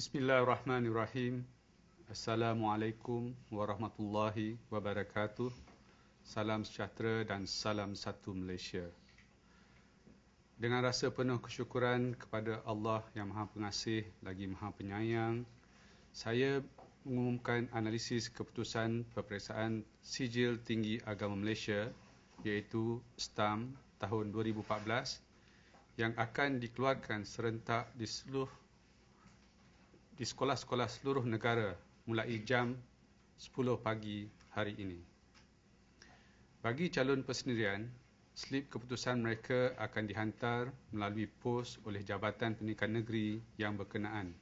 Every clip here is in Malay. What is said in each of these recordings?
Bismillahirrahmanirrahim. Assalamualaikum warahmatullahi wabarakatuh. Salam sejahtera dan salam satu Malaysia. Dengan rasa penuh kesyukuran kepada Allah yang Maha Pengasih lagi Maha Penyayang, saya mengumumkan analisis keputusan peperiksaan Sijil Tinggi Agama Malaysia iaitu STAM tahun 2014 yang akan dikeluarkan serentak di seluruh di sekolah-sekolah seluruh negara mulai jam 10 pagi hari ini. Bagi calon persendirian, slip keputusan mereka akan dihantar melalui pos oleh Jabatan Pendidikan Negeri yang berkenaan.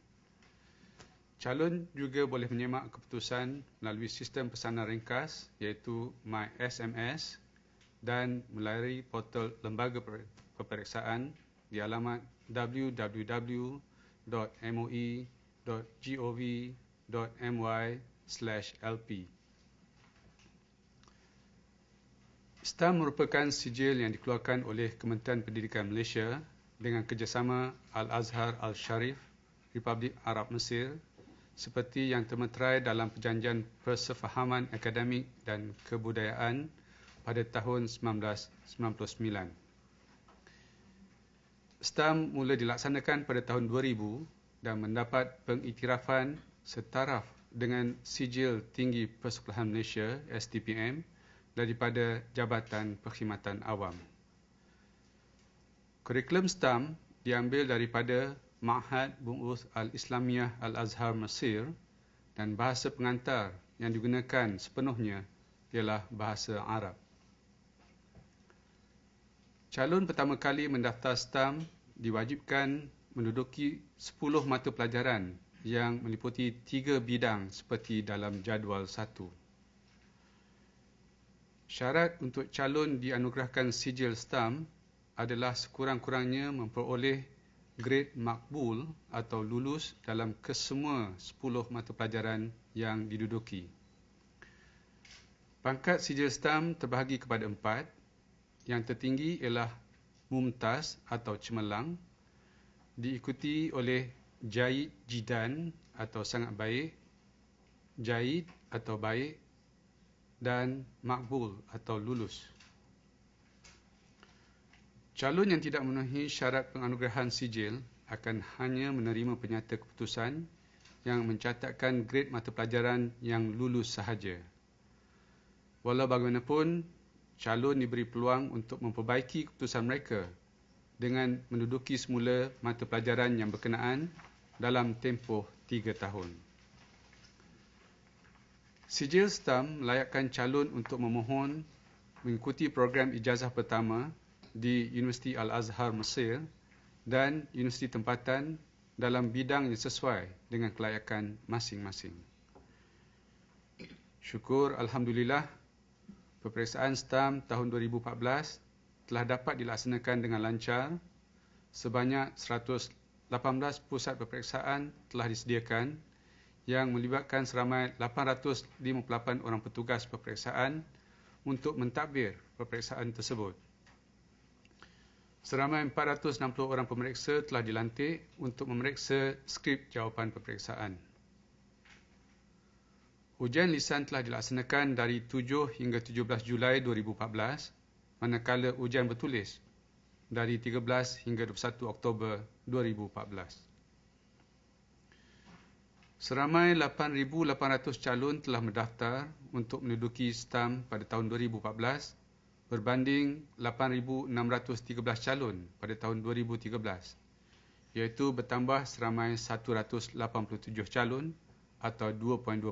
Calon juga boleh menyemak keputusan melalui sistem pesanan ringkas iaitu My SMS dan melalui portal lembaga peperiksaan di alamat www.moe.com www.gov.my lp STAM merupakan sijil yang dikeluarkan oleh Kementerian Pendidikan Malaysia dengan kerjasama Al-Azhar Al-Sharif, Republik Arab Mesir seperti yang termeterai dalam Perjanjian Persefahaman Akademik dan Kebudayaan pada tahun 1999. STAM mula dilaksanakan pada tahun 2000 dan mendapat pengiktirafan setaraf dengan sijil tinggi Persekolahan Malaysia STPM daripada Jabatan Perkhidmatan Awam. Kurikulum STAM diambil daripada Ma'had Bung'uth Al-Islamiyah Al-Azhar Mesir dan bahasa pengantar yang digunakan sepenuhnya ialah bahasa Arab. Calon pertama kali mendaftar STAM diwajibkan menduduki 10 mata pelajaran yang meliputi tiga bidang seperti dalam jadual satu. Syarat untuk calon dianugerahkan sijil STAM adalah sekurang-kurangnya memperoleh grade makbul atau lulus dalam kesemua 10 mata pelajaran yang diduduki. Pangkat sijil STAM terbahagi kepada empat. Yang tertinggi ialah Mumtaz atau Cemerlang diikuti oleh Jahid Jidan atau sangat baik, Jahid atau baik dan Makbul atau lulus. Calon yang tidak memenuhi syarat penganugerahan sijil akan hanya menerima penyata keputusan yang mencatatkan grade mata pelajaran yang lulus sahaja. Walau bagaimanapun, calon diberi peluang untuk memperbaiki keputusan mereka dengan menduduki semula mata pelajaran yang berkenaan dalam tempoh tiga tahun. Sijil STAM melayakkan calon untuk memohon mengikuti program ijazah pertama di Universiti Al-Azhar Mesir dan universiti tempatan dalam bidang yang sesuai dengan kelayakan masing-masing. Syukur Alhamdulillah, peperiksaan STAM tahun 2014 telah dapat dilaksanakan dengan lancar. Sebanyak 118 pusat peperiksaan telah disediakan yang melibatkan seramai 858 orang petugas peperiksaan untuk mentadbir peperiksaan tersebut. Seramai 460 orang pemeriksa telah dilantik untuk memeriksa skrip jawapan peperiksaan. Ujian lisan telah dilaksanakan dari 7 hingga 17 Julai 2014 manakala ujian bertulis dari 13 hingga 21 Oktober 2014. Seramai 8,800 calon telah mendaftar untuk menduduki STAM pada tahun 2014 berbanding 8,613 calon pada tahun 2013 iaitu bertambah seramai 187 calon atau 2.2%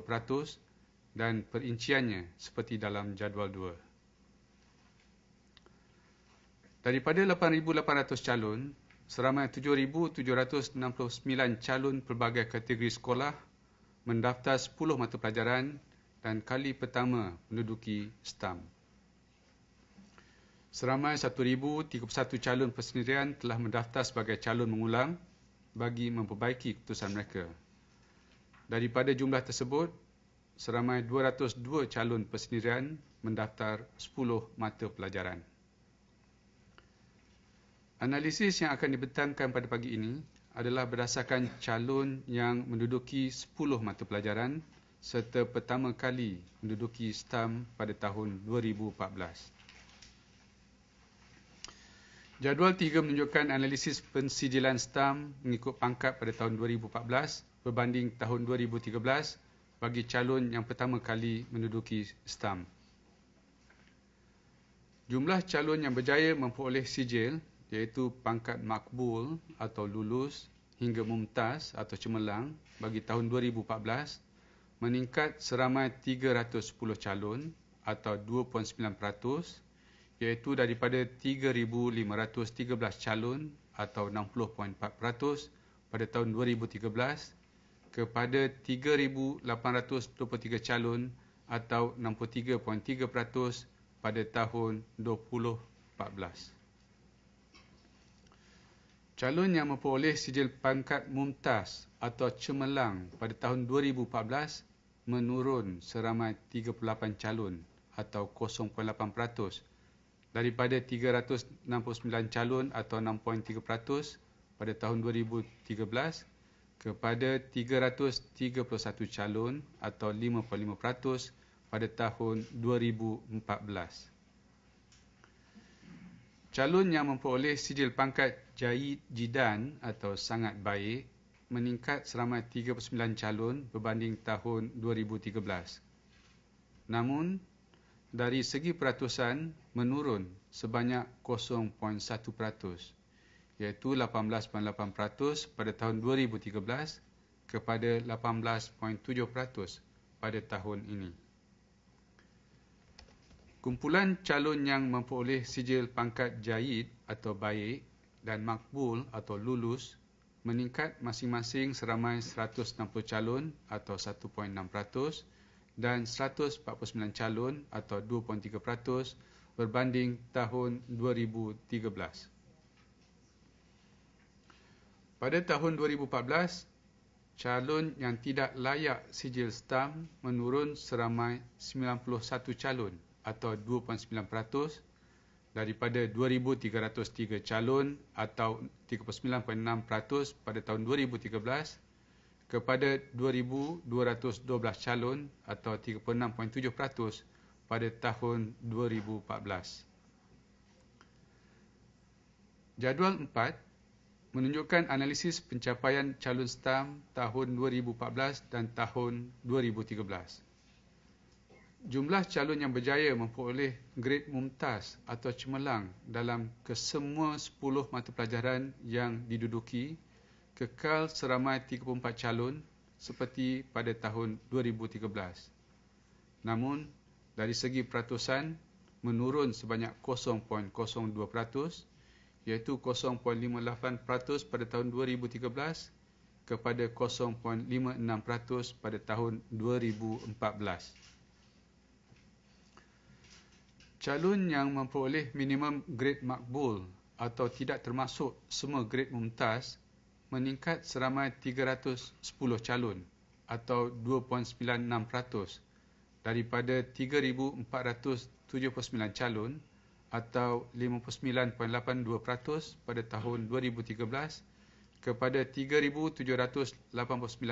dan perinciannya seperti dalam jadual 2. Daripada 8,800 calon, seramai 7,769 calon pelbagai kategori sekolah mendaftar 10 mata pelajaran dan kali pertama menduduki STAM. Seramai 1,031 calon persendirian telah mendaftar sebagai calon mengulang bagi memperbaiki keputusan mereka. Daripada jumlah tersebut, seramai 202 calon persendirian mendaftar 10 mata pelajaran. Analisis yang akan dibentangkan pada pagi ini adalah berdasarkan calon yang menduduki 10 mata pelajaran serta pertama kali menduduki STAM pada tahun 2014. Jadual 3 menunjukkan analisis pensijilan STAM mengikut pangkat pada tahun 2014 berbanding tahun 2013 bagi calon yang pertama kali menduduki STAM. Jumlah calon yang berjaya memperoleh sijil iaitu pangkat makbul atau lulus hingga mumtaz atau cemerlang bagi tahun 2014 meningkat seramai 310 calon atau 2.9% iaitu daripada 3,513 calon atau 60.4% pada tahun 2013 kepada 3,823 calon atau 63.3% pada tahun 2014. Calon yang memperoleh sijil pangkat mumtaz atau cemerlang pada tahun 2014 menurun seramai 38 calon atau 0.8% daripada 369 calon atau 6.3% pada tahun 2013 kepada 331 calon atau 5.5% pada tahun 2014. Calon yang memperoleh sijil pangkat Jayid Jidan atau sangat baik meningkat seramai 39 calon berbanding tahun 2013. Namun, dari segi peratusan menurun sebanyak 0.1% iaitu 18.8% pada tahun 2013 kepada 18.7% pada tahun ini. Kumpulan calon yang memperoleh sijil pangkat jayid atau baik dan makbul atau lulus meningkat masing-masing seramai 160 calon atau 1.6% dan 149 calon atau 2.3% berbanding tahun 2013. Pada tahun 2014, calon yang tidak layak sijil stam menurun seramai 91 calon atau 2.9% daripada 2,303 calon atau 39.6% pada tahun 2013 kepada 2,212 calon atau 36.7% pada tahun 2014. Jadual 4 menunjukkan analisis pencapaian calon STAM tahun 2014 dan tahun 2013 jumlah calon yang berjaya memperoleh grade mumtaz atau cemerlang dalam kesemua 10 mata pelajaran yang diduduki kekal seramai 34 calon seperti pada tahun 2013. Namun, dari segi peratusan, menurun sebanyak 0.02% iaitu 0.58% pada tahun 2013 kepada 0.56% pada tahun 2014 calon yang memperoleh minimum grade makbul atau tidak termasuk semua grade mumtaz meningkat seramai 310 calon atau 2.96% daripada 3,479 calon atau 59.82% pada tahun 2013 kepada 3,789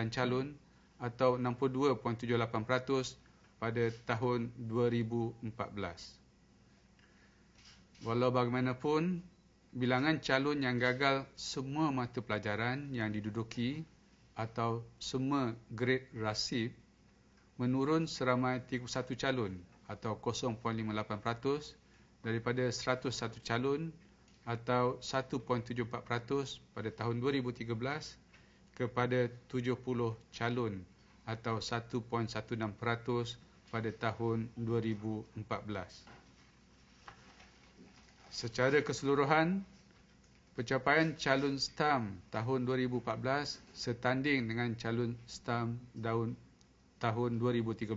calon atau 62.78% pada tahun 2014. Walau bagaimanapun, bilangan calon yang gagal semua mata pelajaran yang diduduki atau semua grade rasib menurun seramai 31 calon atau 0.58% daripada 101 calon atau 1.74% pada tahun 2013 kepada 70 calon atau 1.16% pada tahun 2014. Secara keseluruhan, pencapaian calon STAM tahun 2014 setanding dengan calon STAM tahun, tahun 2013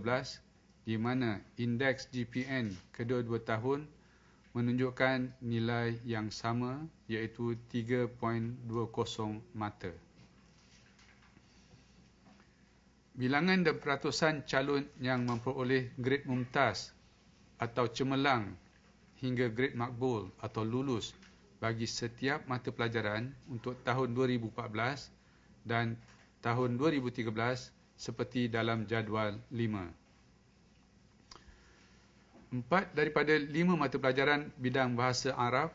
di mana indeks GPN kedua-dua tahun menunjukkan nilai yang sama iaitu 3.20 mata. Bilangan dan peratusan calon yang memperoleh grade mumtaz atau cemerlang hingga grade makbul atau lulus bagi setiap mata pelajaran untuk tahun 2014 dan tahun 2013 seperti dalam jadual 5. Empat daripada lima mata pelajaran bidang bahasa Arab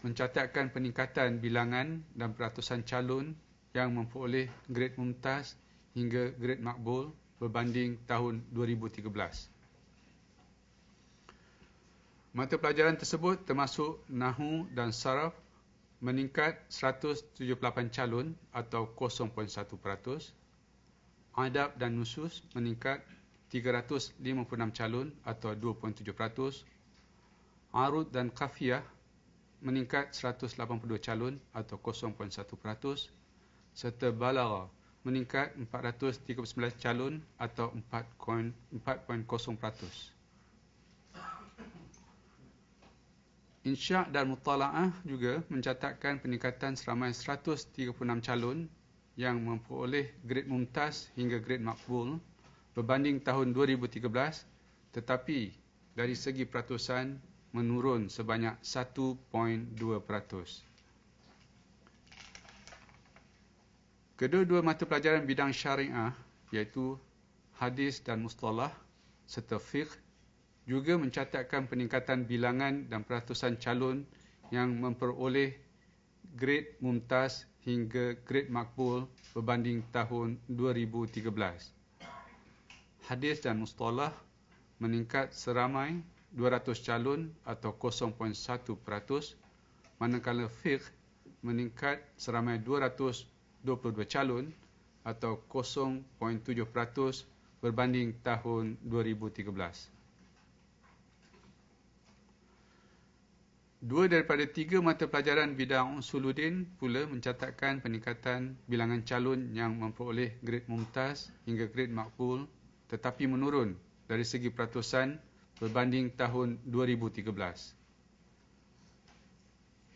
mencatatkan peningkatan bilangan dan peratusan calon yang memperoleh grade mumtaz hingga grade makbul berbanding tahun 2013. Mata pelajaran tersebut termasuk Nahu dan Saraf meningkat 178 calon atau 0.1%. Adab dan Nusus meningkat 356 calon atau 2.7%. Arud dan Kafiyah meningkat 182 calon atau 0.1%. Serta Balagha meningkat 439 calon atau 4.0%. Insya' dan Mutala'ah juga mencatatkan peningkatan seramai 136 calon yang memperoleh grade mumtaz hingga grade makbul berbanding tahun 2013 tetapi dari segi peratusan menurun sebanyak 1.2%. Kedua-dua mata pelajaran bidang syariah iaitu hadis dan mustalah serta fiqh juga mencatatkan peningkatan bilangan dan peratusan calon yang memperoleh grade mumtaz hingga grade makbul berbanding tahun 2013 hadis dan mustalah meningkat seramai 200 calon atau 0.1%, manakala fiqh meningkat seramai 222 calon atau 0.7% berbanding tahun 2013. Dua daripada tiga mata pelajaran bidang Usuluddin pula mencatatkan peningkatan bilangan calon yang memperoleh grade mumtaz hingga grade makbul tetapi menurun dari segi peratusan berbanding tahun 2013.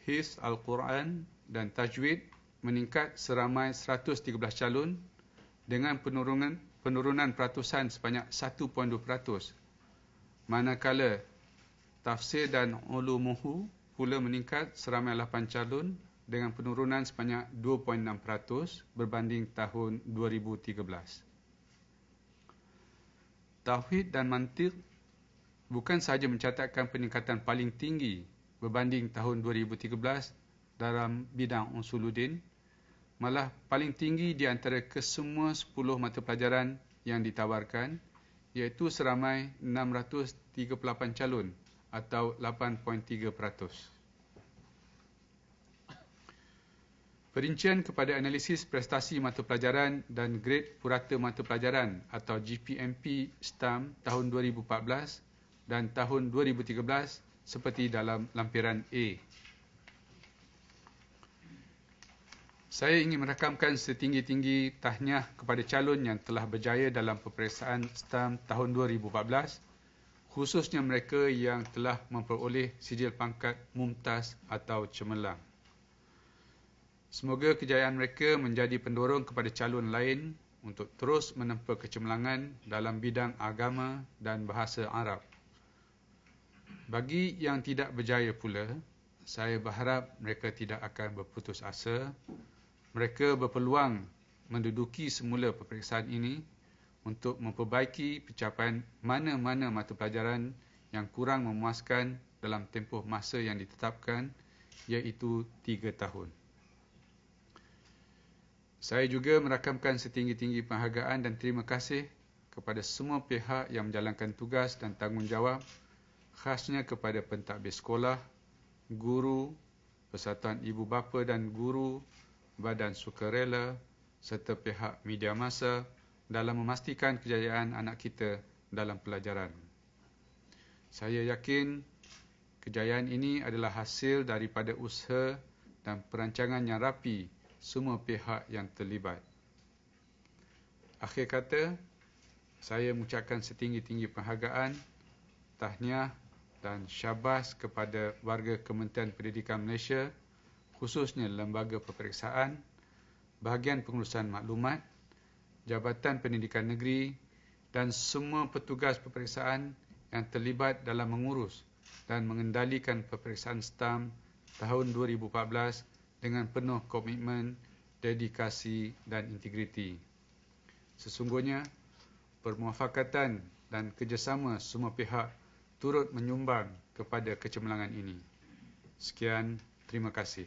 His Al-Quran dan Tajwid meningkat seramai 113 calon dengan penurunan penurunan peratusan sebanyak 1.2%. Manakala Tafsir dan Ulumuhu pula meningkat seramai 8 calon dengan penurunan sebanyak 2.6% berbanding tahun 2013. Tauhid dan mantik bukan sahaja mencatatkan peningkatan paling tinggi berbanding tahun 2013 dalam bidang Usuluddin, malah paling tinggi di antara kesemua 10 mata pelajaran yang ditawarkan, iaitu seramai 638 calon atau 8.3%. Perincian kepada analisis prestasi mata pelajaran dan grade purata mata pelajaran atau GPMP STAM tahun 2014 dan tahun 2013 seperti dalam lampiran A. Saya ingin merakamkan setinggi-tinggi tahniah kepada calon yang telah berjaya dalam peperiksaan STAM tahun 2014 khususnya mereka yang telah memperoleh sijil pangkat mumtaz atau cemerlang. Semoga kejayaan mereka menjadi pendorong kepada calon lain untuk terus menempa kecemerlangan dalam bidang agama dan bahasa Arab. Bagi yang tidak berjaya pula, saya berharap mereka tidak akan berputus asa. Mereka berpeluang menduduki semula peperiksaan ini untuk memperbaiki pencapaian mana-mana mata pelajaran yang kurang memuaskan dalam tempoh masa yang ditetapkan iaitu tiga tahun. Saya juga merakamkan setinggi-tinggi penghargaan dan terima kasih kepada semua pihak yang menjalankan tugas dan tanggungjawab khasnya kepada pentadbir sekolah, guru, persatuan ibu bapa dan guru, badan sukarela serta pihak media masa dalam memastikan kejayaan anak kita dalam pelajaran. Saya yakin kejayaan ini adalah hasil daripada usaha dan perancangan yang rapi semua pihak yang terlibat. Akhir kata, saya mengucapkan setinggi-tinggi penghargaan, tahniah dan syabas kepada warga Kementerian Pendidikan Malaysia, khususnya Lembaga Peperiksaan, Bahagian Pengurusan Maklumat, Jabatan Pendidikan Negeri dan semua petugas peperiksaan yang terlibat dalam mengurus dan mengendalikan peperiksaan STAM tahun 2014 dengan penuh komitmen, dedikasi dan integriti. Sesungguhnya, permuafakatan dan kerjasama semua pihak turut menyumbang kepada kecemerlangan ini. Sekian, terima kasih.